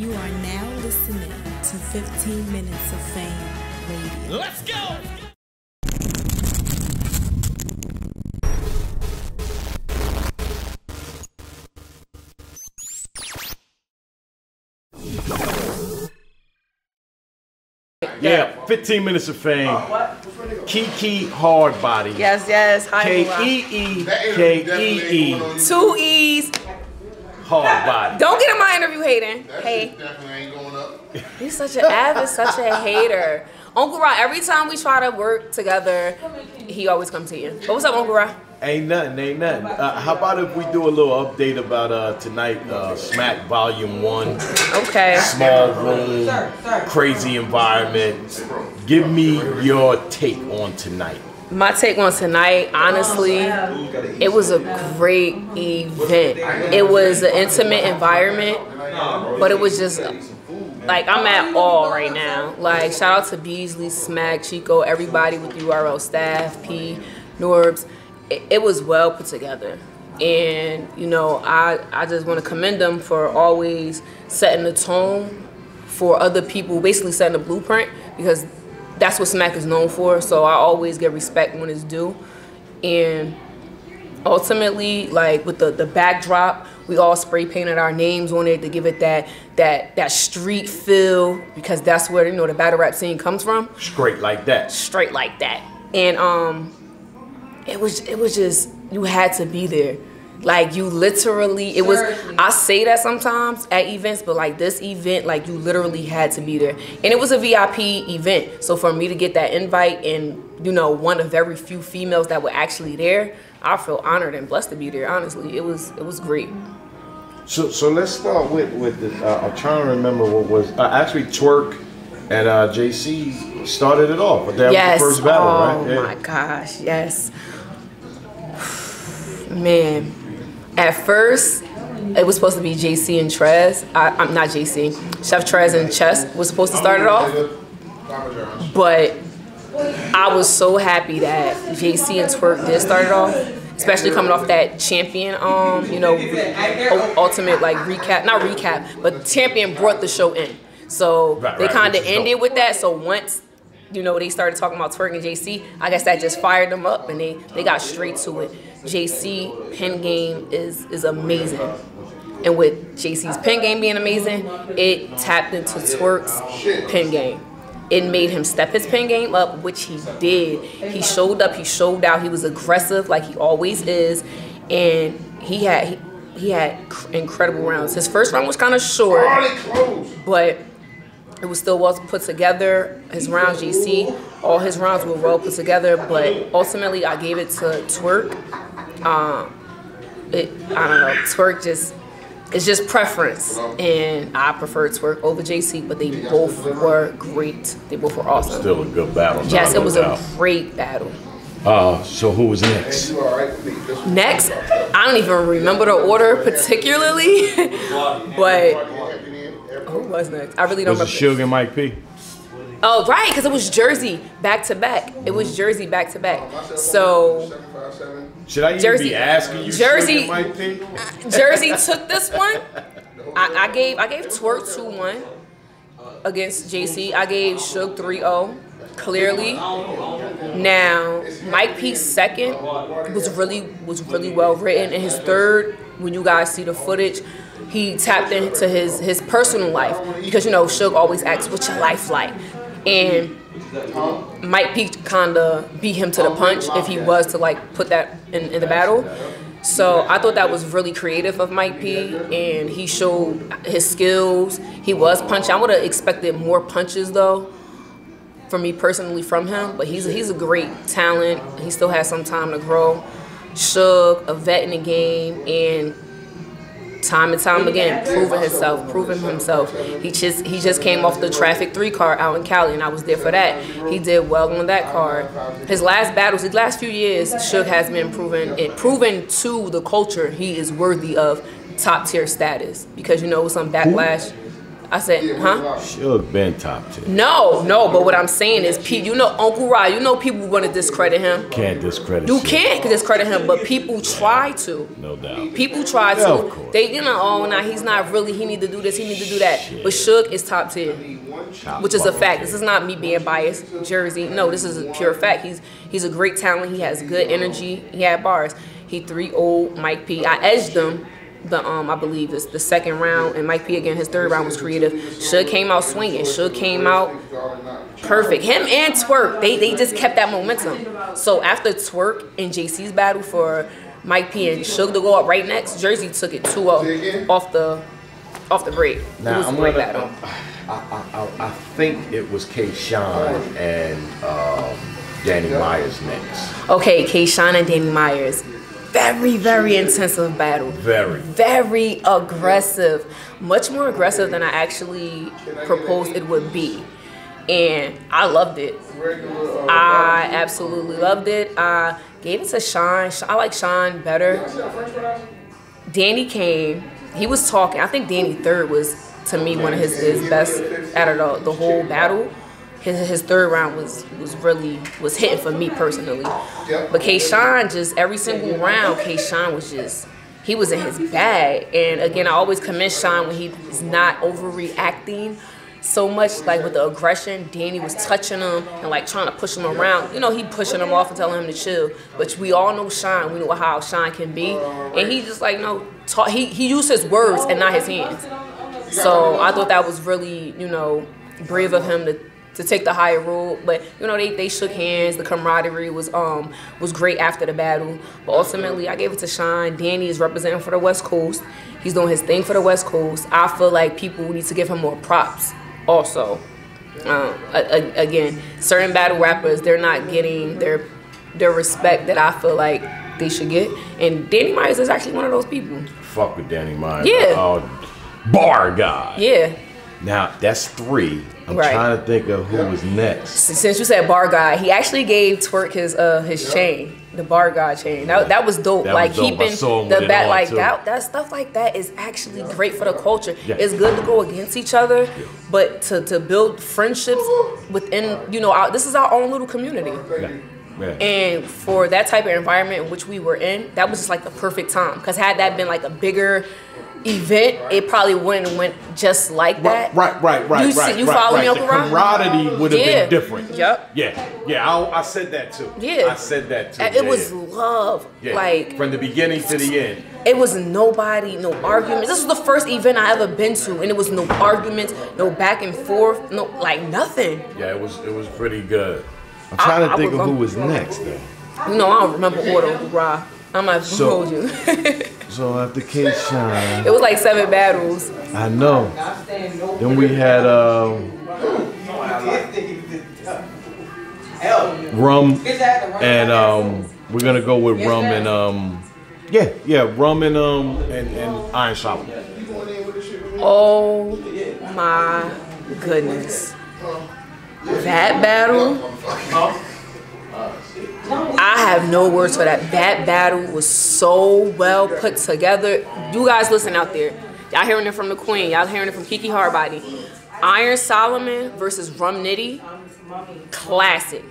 You are now listening to 15 Minutes of Fame Radio. Let's go! Yeah, 15 minutes of fame. Kee Kee Hardbody. Yes, yes. Hi, K Mulan. E E K E E Two E's. Hardbody. Don't get in my interview hating. Hey, Definitely ain't going up. he's such an avid, such a hater. Uncle Ra, every time we try to work together, he always comes to you. But what's up, Uncle Ra? Ain't nothing, ain't nothing. Uh, how about if we do a little update about uh, tonight, uh, Smack Volume 1, Okay. small room, crazy environment. Give me your take on tonight. My take on tonight, honestly, it was a great event. It was an intimate environment, but it was just like I'm at all right now. Like shout out to Beasley, Smack, Chico, everybody with URL staff, P, Norbs. It, it was well put together. And you know, I, I just want to commend them for always setting the tone for other people, basically setting the blueprint because that's what Smack is known for. So I always get respect when it's due. And ultimately, like with the, the backdrop, we all spray painted our names on it to give it that that that street feel because that's where you know the battle rap scene comes from Straight like that. straight like that. And um it was it was just you had to be there. Like you literally it was I say that sometimes at events, but like this event, like you literally had to be there. And it was a VIP event. So for me to get that invite and you know, one of very few females that were actually there, I feel honored and blessed to be there, honestly. It was it was great. So, so let's start with with the. Uh, I'm trying to remember what was uh, actually Twork and uh, JC started it off, but that yes. was the first battle, oh right? my gosh, yes. Man, at first it was supposed to be JC and Trez. I, I'm not JC. Chef Trez and Chess was supposed to start it off, but I was so happy that JC and Twork did start it off. Especially coming off that champion, um, you know, ultimate like recap, not recap, but champion brought the show in. So Right, they kind of dope. ended with that. So once you know, they started talking about Twork and JC. I guess that just fired them up, and they they got straight to it. JC pen game is is amazing, and with JC's pen game being amazing, it tapped into Twork's pen game. It made him step his pen game up, which he did. He showed up, he showed out, he was aggressive like he always is, and he had he, he had incredible rounds. His first round was kind of short but it was still well put together. His rounds, JC, all his rounds were well put together, but ultimately I gave it to Twork. Um, it, I don't know, Twork just, it's just preference, and I prefer Twork over JC, but they both were great. They both were awesome. Still a good battle. Yes, it was a great battle. Uh, so who was next? Next, I don't even remember the order particularly, but Oh, who was next? I really don't Was it remember. Suge and Mike P? Oh, right, because it was Jersey back to back. It was Jersey back to back. So Should I even Jersey- be asking you Jersey- Mike P? Uh, Jersey took this one. I, I gave I gave Twork two one against JC. I gave Suge 3-0 clearly. Now Mike P's second was really was really well written, and his third, when you guys see the footage, he tapped into his his personal life because you know Suge always asks, "What's your life like?" and Mike P kind of beat him to the punch if he was to like put that in, in the battle. So I thought that was really creative of Mike P, and he showed his skills. He was punching. I would have expected more punches though, for me personally from him. But he's he's a great talent. He still has some time to grow. Suge, a vet in the game, and time and time again, proving himself, proving himself. He just he just came off the traffic three card out in Cali, and I was there for that. He did well on that card. His last battles, his last few years, Suge has been proven it proven to the culture he is worthy of top tier status because you know some backlash. I said, huh? Suge been top ten. No, no. But what I'm saying is, Pete, you know, Uncle Rod, you know, people want to discredit him. Can't discredit. Him. You Suge. can't discredit him, but people try to. No doubt. People try Yeah, of to. course. They, you know, oh, now he's not really. He need to do this. He need to do that. But Suge is top ten, Top which is a fact. ten. This is not me being biased. Jersey, no, this is a pure fact. He's he's a great talent. He has good energy. He had bars. He three old Mike P. I edged him. The um, I believe it's the second round, and Mike P again. His third round was creative. Suge came out swinging. Suge came out perfect. Him and Twork, they they just kept that momentum. So after Twork and JC's battle for Mike P and Suge to go up right next, Jersey took it 2-0 off the off the break. Now I'm gonna. battle. I, I, I, I think it was K-Shine and um, Danny Myers next. Okay, K-Shine and Danny Myers. Very, very intensive battle. Very. Very aggressive. Much more aggressive than I actually proposed it would be. And I loved it. I absolutely loved it. I gave it to Sean. I like Sean better. Danny came. He was talking. I think Danny third was to me one of his, his best out of the, the whole battle. His, his third round was was really was hitting for me personally. But K-Shine just every single round, K-Shine was just he was in his bag. And again, I always commend Sean when he's not overreacting so much like with the aggression. Danny was touching him and like trying to push him around. You know, he pushing him off and telling him to chill. But we all know Sean. We know how Sean can be, and he just like no. Talk, he he used his words and not his hands. So I thought that was really you know brave of him to. To take the higher road, but you know they, they shook hands. The camaraderie was um was great after the battle. But ultimately, I gave it to Sean. Danny is representing for the West Coast. He's doing his thing for the West Coast. I feel like people need to give him more props. Also, um, a- a- again, certain battle rappers they're not getting their their respect that I feel like they should get. And Danny Myers is actually one of those people. Fuck with Danny Myers. Yeah. Oh, bar guy. Yeah. Now that's three. I'm Right. trying to think of who was next. Since you said bar guy, he actually gave Twork his uh his chain, the bar guy chain. That, that was dope. That was like dope. I keeping saw the with it back like too. that that stuff like that is actually great for the culture. Yeah. It's good to go against each other, but to to build friendships within you know our, this is our own little community. Yeah. Yeah. And for that type of environment in which we were in, that was just like the perfect time. Because had that been like a bigger event, it probably wouldn't have went just like that. Right, right, right, You right. you right, follow right. me, Uncle The Rob? camaraderie would have Yeah. been different. Yep. Yeah, yeah. I, I said that too. Yeah. I said that too. And Yeah, It was yeah. love. Yeah. Like from the beginning to the end. it was nobody, no arguments. This was the first event I ever been to, and it was no arguments, no back and forth, no like nothing. Yeah, it was it was pretty good. I'm trying I to think of who was next though. You know, I don't remember order, Ra. I'm not So- hold you. So after K Shine, it was like seven battles. I know. Then we had um, rum, and um, we're gonna go with rum and um, yeah, yeah, rum and um and, and Iron Solomon. Oh my goodness. That battle. I have no words for that. That battle was so well put together. You guys listen out there. Y'all hearing it from the Queen. Y'all hearing it from Kee Kee Hardbody. Iron Solomon versus Rum Nitty. Classic.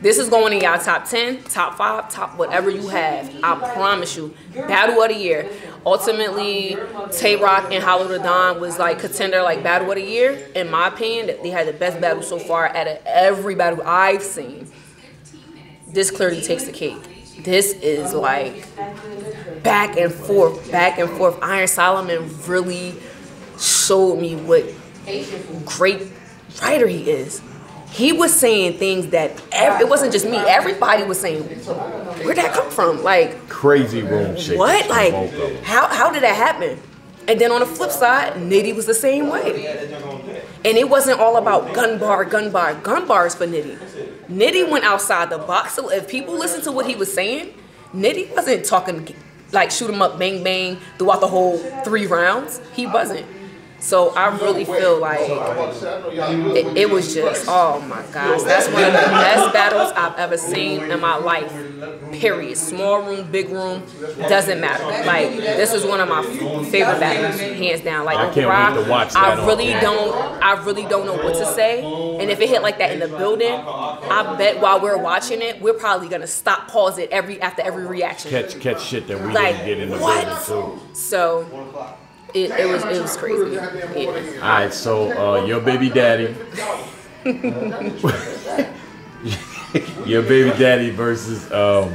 This is going in y'all top 10, top 5, top whatever you have. I promise you. Battle of the year. Ultimately, Tay Roc and Hollow the Don was like contender like battle of the year. In my opinion, they had the best battle so far out of every battle I've seen. This clearly takes the cake. This is like back and forth, back and forth. Iron Solomon really showed me what great writer he is. He was saying things that ev- it wasn't just me. Everybody was saying, "Where'd that come from?" Like, Crazy room shakers. what? Like, both of them. how how did that happen? And then on the flip side, Nitty was the same way. And it wasn't all about gun bar, gun bar, gun bars for Nitty. Nitty went outside the box. So if people listen to what he was saying, Nitty wasn't talking like shoot him up, bang bang throughout the whole three rounds. He wasn't. So I really feel like it, it was just, oh my gosh, that's one of the best battles I've ever seen in my life. Period. Small room, big room, doesn't matter. Like this is one of my favorite battles, hands down. Like I can't wait to watch that I really don't, I really don't know what to say. And if it hit like that in the building, I bet while we're watching it, we're probably gonna stop, pause it every after every reaction. Catch catch shit that we Like, didn't get in the what? building too. So it, it was it was crazy. Yeah. All right, so uh, your baby daddy, your baby daddy versus um,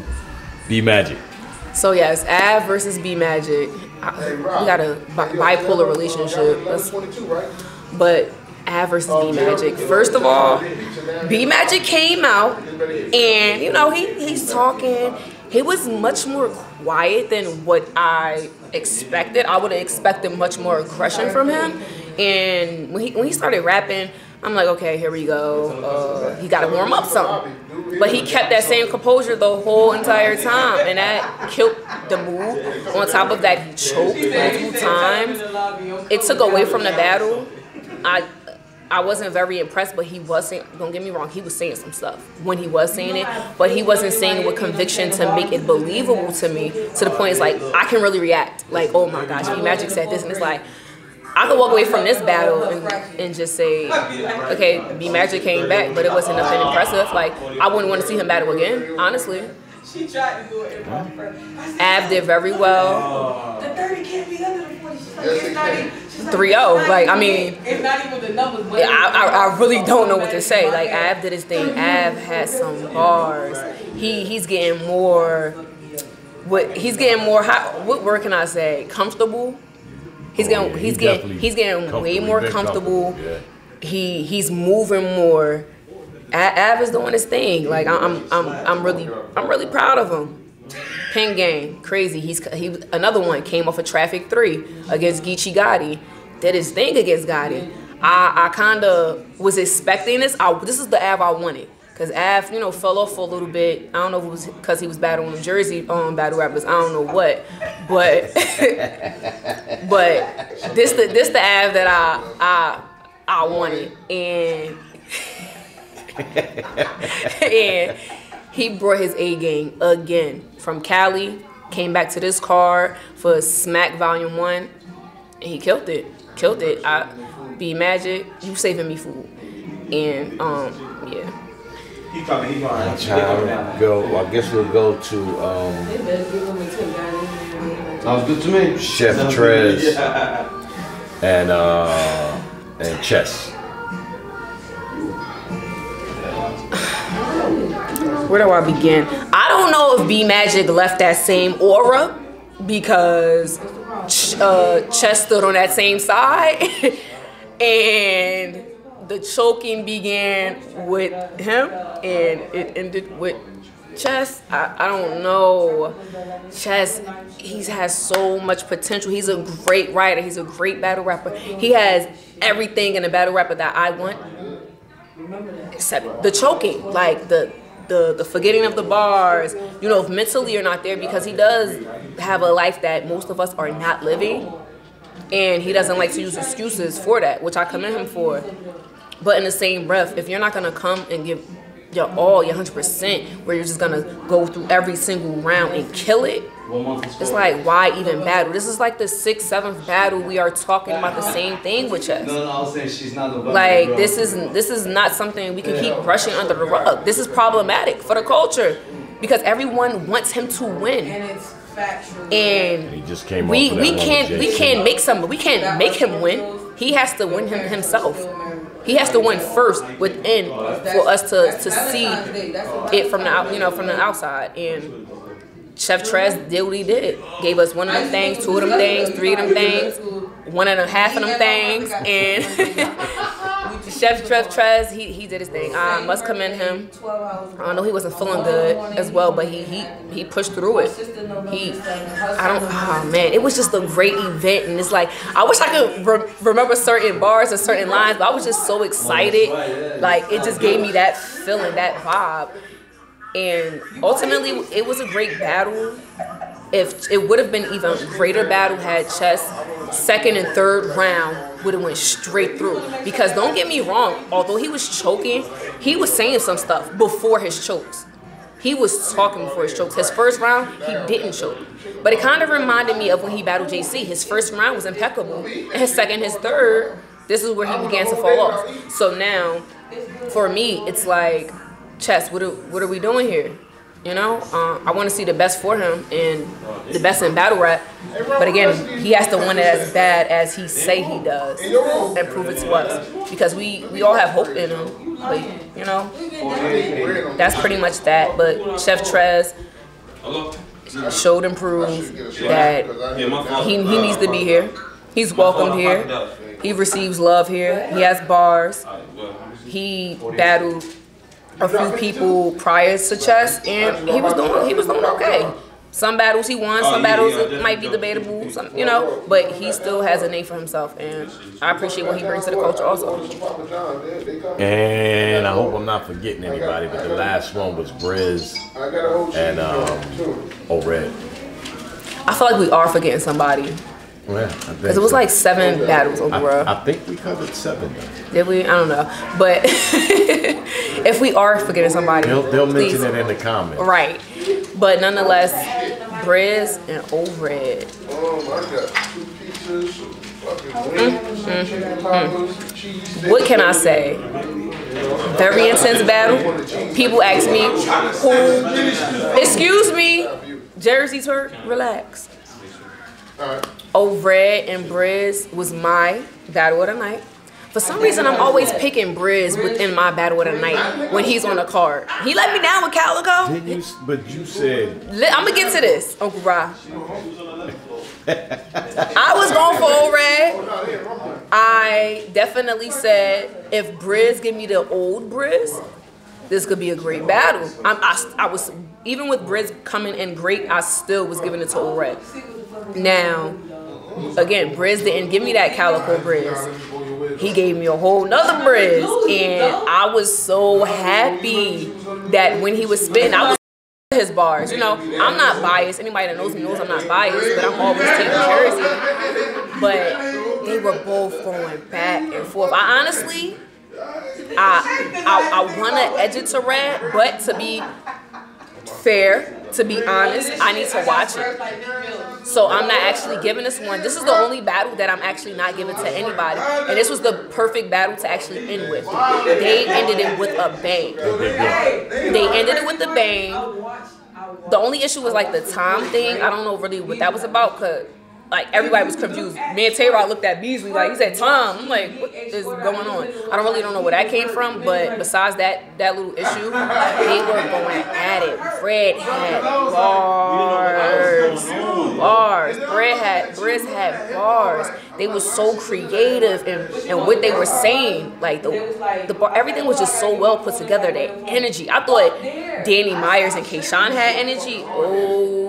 B Magic. So yes, Av versus B Magic. I- We got a bi- bipolar relationship, That's- but Av versus B Magic. First of all, B Magic came out, and you know he he's talking. He was much more quiet than what I expected. I would have expected much more aggression from him. And when he when he started rapping, I'm like, okay, here we go. Uh, he got to warm up some. But he kept that same composure the whole entire time, and that killed the move. On top of that, he choked multiple times. It took away from the battle. I I wasn't very impressed, but he wasn't, Don't get me wrong, he was saying some stuff when he was saying it, but he wasn't saying it with conviction to make it believable to me. To the point, it's like I can really react. Like, oh my gosh, B Magic said this, and it's like. I could walk away from this battle and, and just say, okay, B Magic came back, but it wasn't nothing impressive. Like, I wouldn't want to see him battle again, honestly. She tried to do it in my friend. Av did very well. The 30 can't be under the 40. She's like, it's not even. she's like, 3-0, like, I mean- It's not even the numbers, but. Yeah, I, I, I really don't know what to say. Like Av did his thing. Av had some bars. He he's getting more. What he's getting more. How, what word can I say? Comfortable. He's Oh, getting yeah, he's he getting he's getting way more Very comfortable. comfortable, He he's moving more. Av is doing his thing. Like I'm I'm I'm really I'm really proud of him. Pin game, crazy. He's he another one came off a traffic three against Geechee Gotti. Did his thing against Gotti. I I kind of was expecting this. I, this is the Av I wanted. Cause Av, you know, fell off for a little bit. I don't know if it was because he was battling New Jersey um, battle rappers. I don't know what, but but this the this the Av that I I I wanted, and and he brought his A game again from Cali. Came back to this car for Smack Volume One, and he killed it. Killed it. I be Magic. You saving me food, and um yeah. He coming, he going. That's how I go. I guess we'll go to um, Sounds good to me. Chef Sounds Trez. good. Yeah. and uh, and Chess. Where do I begin? I don't know if B Magic left that same aura because Ch- uh, Chess stood on that same side, and the choking began with him, and it ended with Chess. I, I don't know. Chess, he has so much potential. He's a great writer. He's a great battle rapper. He has everything in a battle rapper that I want except the choking, like the the the forgetting of the bars. You know, if mentally you're not there because he does have a life that most of us are not living, and he doesn't like to use excuses for that, which I commend him for. But in the same breath, if you're not gonna come and give your all, your hundred percent, where you're just gonna go through every single round and kill it, One month is it's like why even battle? This is like the sixth, seventh battle we are talking about the same thing with chess. No, no, I was saying she's not the Like this is this is not something we can keep brushing under the rug. This is problematic for the culture because everyone wants him to win, And it's factual. and He just came we off of that we can't we can't make some we can't make him win. He has to win him himself. He has to win first within for us to to see it from the out, you know from the outside and. Chef Trez did what he did. Gave us one of them things, two of them things, three of them things, one and a half of them things, and Chef Chef Trez, he, he did his thing. I must commend him. I don't know he wasn't feeling good as well, but he he, he pushed through it. He, I don't, oh man, it was just a great event, and it's like I wish I could re- remember certain bars or certain lines, but I was just so excited. Like it just gave me that feeling, that vibe, and ultimately it was a great battle. if it would have been even greater battle had Chess second and third round would have went straight through. Because don't get me wrong, although he was choking, he was saying some stuff before his chokes. He was talking before his chokes. His first round, he didn't choke. But it kind of reminded me of when he battled JC. His first round was impeccable. And his second, his third, this is where he began to fall off. So now, for me, it's like, Chess, what are, what are we doing here? You know, uh, I want to see the best for him and the best in battle rap. But again, he has to win it as bad as he say he does and prove it to us because we we all have hope in him. But you know, that's pretty much that. But Chef Trez showed and proved that he, he needs to be here. He's welcomed here. He receives love here. He has bars. He battled a few people prior to chess, and he was doing he was doing okay. Some battles he won, some battles it might be debatable, some, you know, but he still has a name for himself, and I appreciate what he brings to the culture also. And I hope I'm not forgetting anybody, but the last one was Briz and um, O-Red. I feel like we are forgetting somebody Yeah, because it was like seven battles overall. I, I think we covered seven. Though. Did we? I don't know, but if we are forgetting somebody, They'll, they'll please. mention it in the comments. Right. But nonetheless, Briz and O-Red. Um, I got two pizzas, some fucking wings, some chicken tacos, some cheese. What can I say? Very intense battle. People ask me, who? Excuse me, Jersey Turk, relax. O-Red and Briz was my battle of the night. For some reason, I'm always picking Briz within my battle of the night when he's on the card. He let me down with Calicoe. Didn't you? But you said I'm gonna get to this, Uncle Ra. I was going for O-Red. I definitely said if Briz give me the old Briz, this could be a great battle. I'm, I, I was even with Briz coming in great, I still was giving it to O-Red. Now, again, Briz didn't give me that calico Briz. He gave me a whole nother Briz, and I was so happy that when he was spitting, I was his bars. You know, I'm not biased. Anybody that knows me knows I'm not biased, but I'm always taking Jersey. But they were both going back and forth. I honestly, I I, I want to edge it to red, but to be fair, to be honest, I need to watch it. So I'm not actually giving this one. This is the only battle that I'm actually not giving to anybody, and this was the perfect battle to actually end with. They ended it with a bang. They ended it with a bang. The only issue was like the time thing. I don't know really what that was about, cause like everybody was confused. Me and Tayrod looked at Beasley like he said Tom. I'm like, what is going on? I don't really don't know where that came from, but besides that that little issue, they were going at it. Fred had bars, bars. Fred had Briz had bars. They were so creative and and what they were saying, like the the bar, everything was just so well put together. Their energy. I thought Danny Myers and K-Shine had energy. Oh.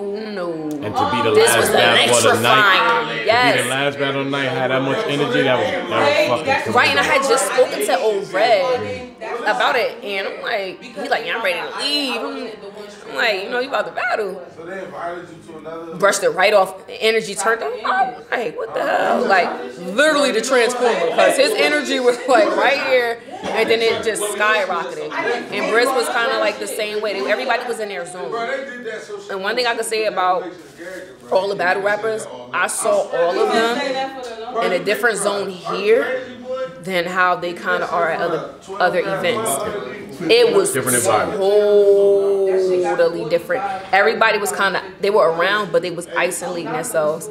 And to be the This last was battle of the night, electrifying. to be the Yes. last battle of the night had that much energy, that was that was fucking Right, and I had just spoken to O-Red about it, and I'm like, he's like, yeah, I'm ready to leave. I'm, I'm like, you know, you about to battle. So they invited you to another. Brushed it right off. Energy turned on. I'm like, what the hell? Like, literally the transformer, because his energy was like right here, and then it just skyrocketed. And Briz was kind of like the same way. Everybody was in their zone. Bro, they did that so And one thing I could say about all the battle rappers, I saw all of them in a different zone here than how they kind of are at other other events. It was Different environment. Totally different. Everybody was kind of they were around, but they was isolating themselves,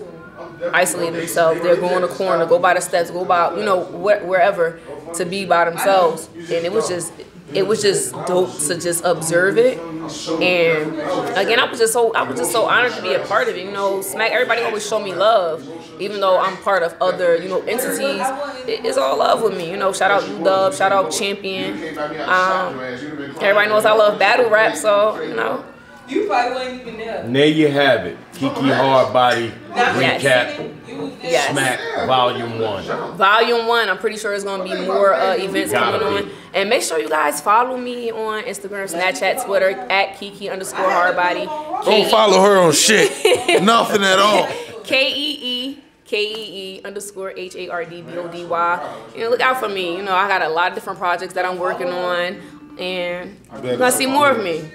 isolating themselves. They're going to corner, go by the steps, go by you know wh- wherever to be by themselves, and it was just. It was just dope to just observe it, and again, I was just so I was just so honored to be a part of it. You know, Smack. Everybody always show me love, even though I'm part of other you know entities. It's all love with me. You know, shout out Dub, shout out Champion. Um, everybody knows I love battle rap, so you know, You probably wasn't even there. And there you have it. Kee Kee Hardbody Now, Yes. recap. You was there. Yes. Smack Volume One. Volume one, I'm pretty sure it's gonna be more uh, events coming on. And make sure you guys follow me on Instagram, Snapchat, Twitter at Kiki underscore hardbody. Don't follow her on shit. Nothing at all. K E E K E E underscore H A R D B O D Y. You know, look out for me. You know, I got a lot of different projects that I'm working on, and you're gonna see more of me.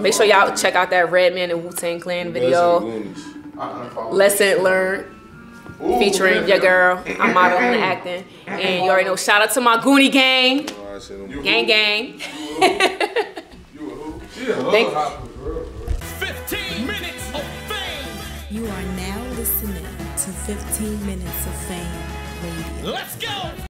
Make sure y'all check out that Redman and Wu Tang Clan video. Lesson learned featuring your girl. I'm modeling and acting, and you already know. Shout out to my Goonie gang, gang gang. Thank- 15 minutes of fame. You are now listening to 15 Minutes of Fame Radio. Let's go.